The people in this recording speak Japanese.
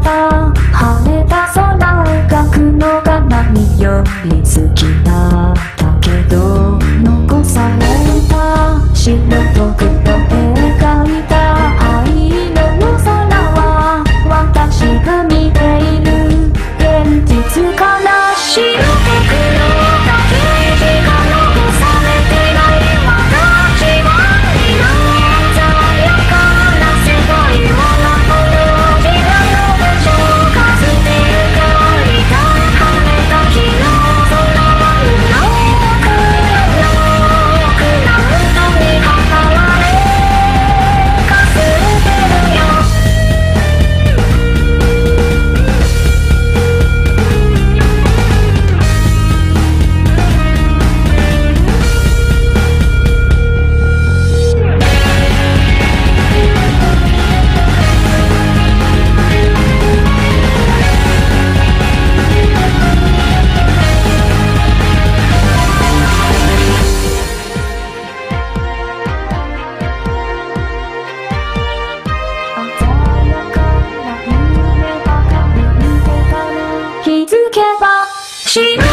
だ晴れた空を描くのが何より好きだだけど残された仕事 She.